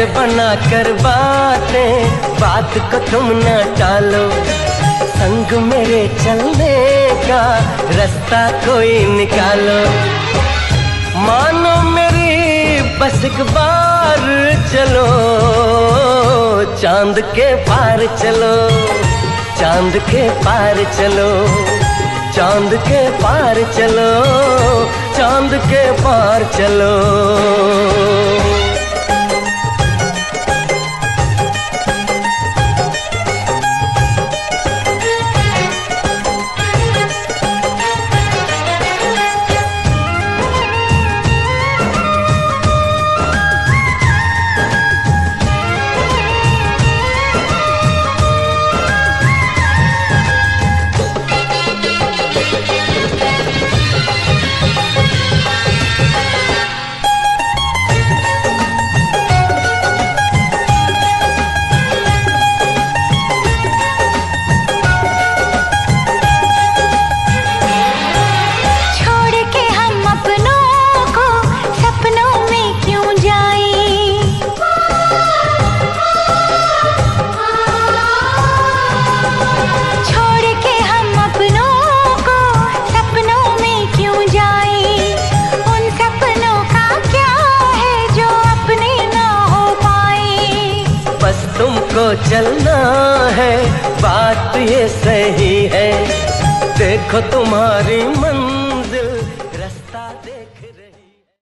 बना कर बातें। बात को तुम न टालो। संग मेरे चलने का रास्ता कोई निकालो। मानो मेरी बस एक बार चलो। चाँद के पार चलो। चाँद के पार चलो। चाँद के पार चलो। चाँद के पार चलो। तुमको चलना है बात ये सही है। देखो तुम्हारी मन